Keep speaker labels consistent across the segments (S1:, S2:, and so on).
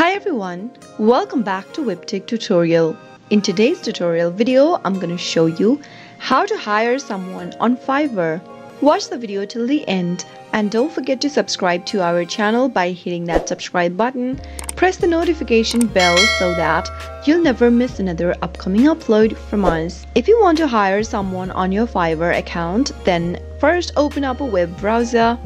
S1: Hi everyone, welcome back to Webtech tutorial. In today's tutorial video, I'm going to show you how to hire someone on Fiverr. Watch the video till the end and don't forget to subscribe to our channel by hitting that subscribe button. Press the notification bell so that you'll never miss another upcoming upload from us. If you want to hire someone on your Fiverr account, then first open up a web browser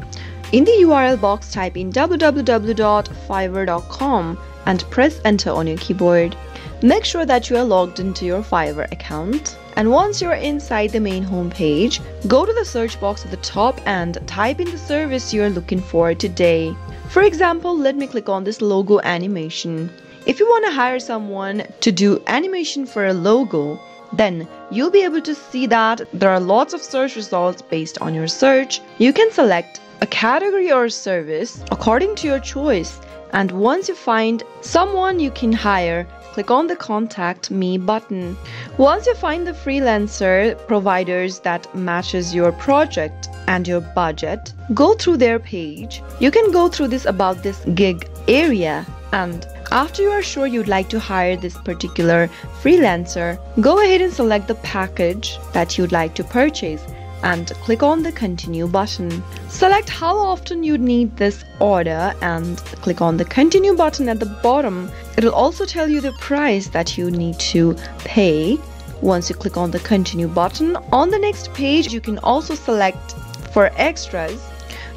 S1: in the URL box, type in www.fiverr.com and press enter on your keyboard. Make sure that you are logged into your Fiverr account. And once you're inside the main homepage, go to the search box at the top and type in the service you're looking for today. For example, let me click on this logo animation. If you want to hire someone to do animation for a logo, then you'll be able to see that there are lots of search results based on your search. You can select a category or service according to your choice. And once you find someone you can hire, click on the contact me button. Once you find the freelancer providers that matches your project and your budget, go through their page. You can go through this about this gig area and after you are sure you'd like to hire this particular freelancer, go ahead and select the package that you'd like to purchase and click on the continue button. Select how often you need this order and click on the continue button at the bottom. It'll also tell you the price that you need to pay. Once you click on the continue button, on the next page you can also select for extras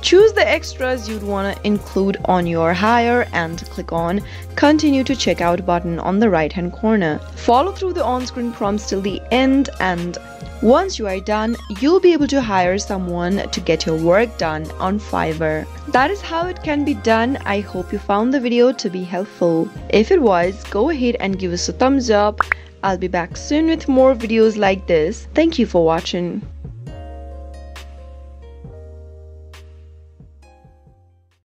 S1: Choose the extras you'd want to include on your hire and click on continue to checkout button on the right hand corner. Follow through the on-screen prompts till the end and once you are done, you'll be able to hire someone to get your work done on Fiverr. That is how it can be done. I hope you found the video to be helpful. If it was, go ahead and give us a thumbs up. I'll be back soon with more videos like this. Thank you for watching.